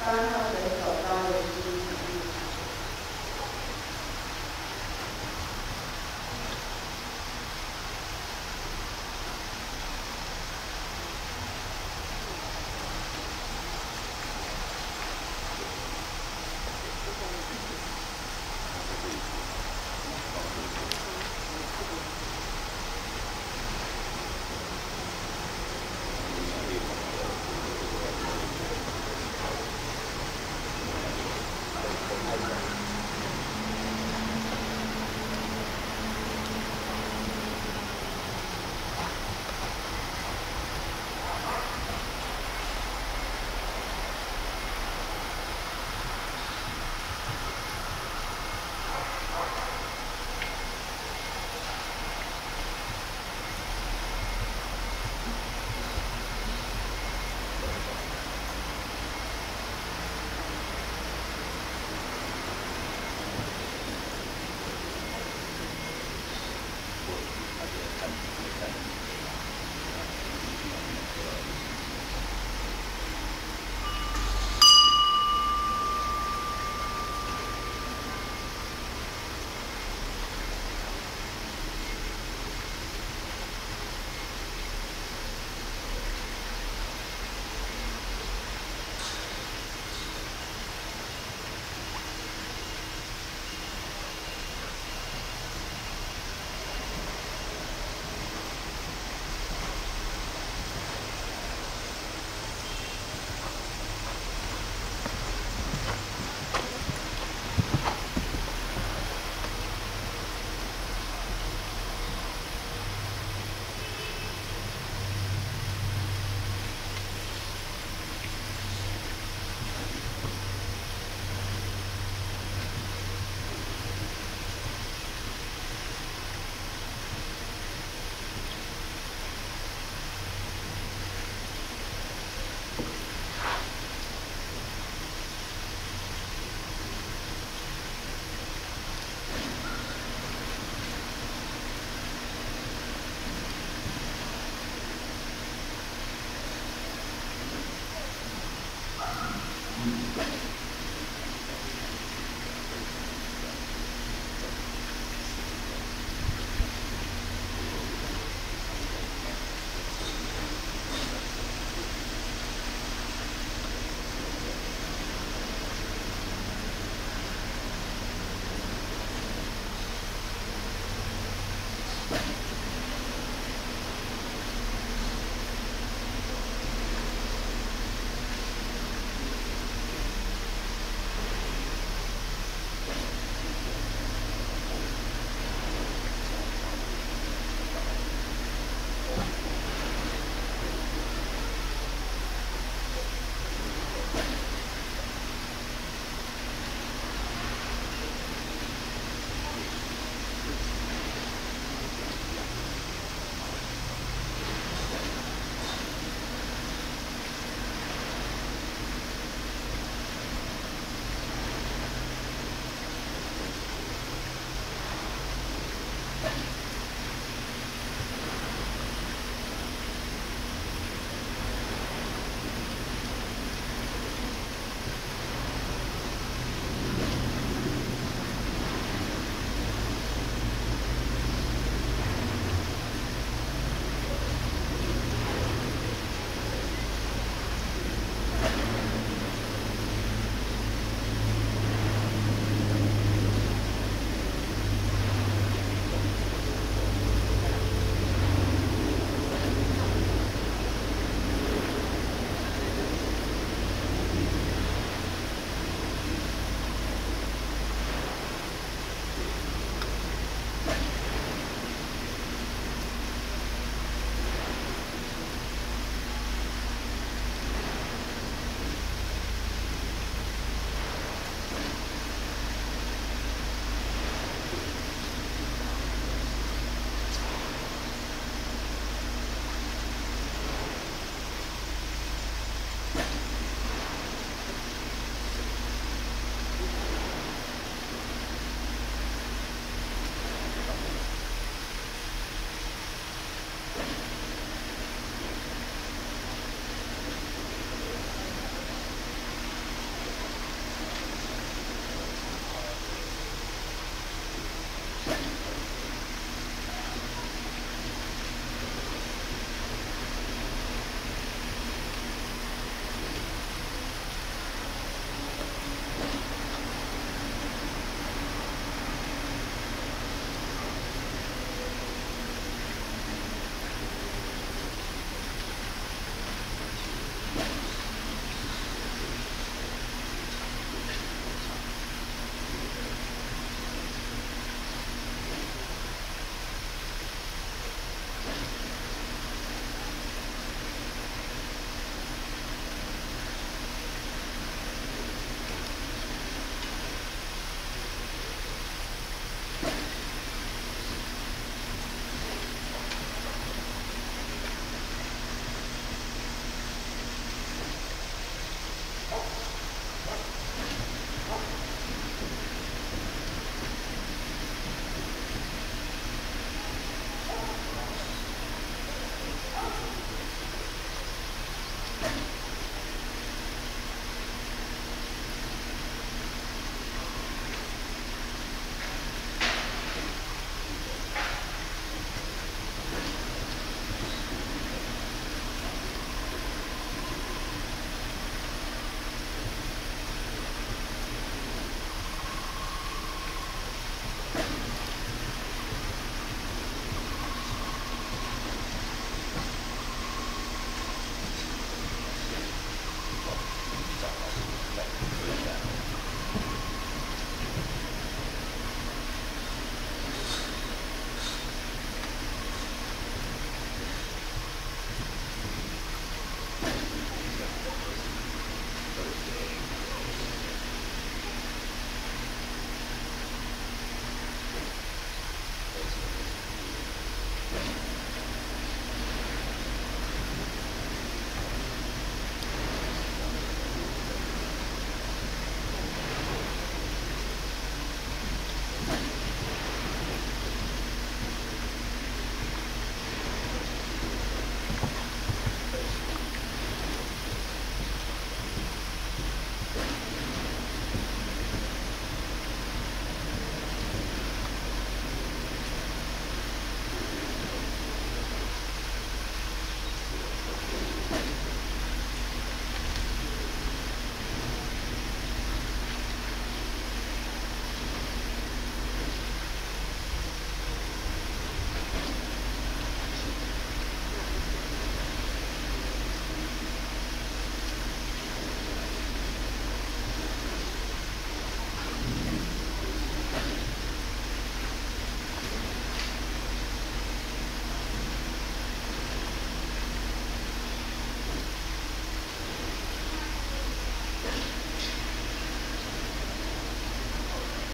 Tara Houser,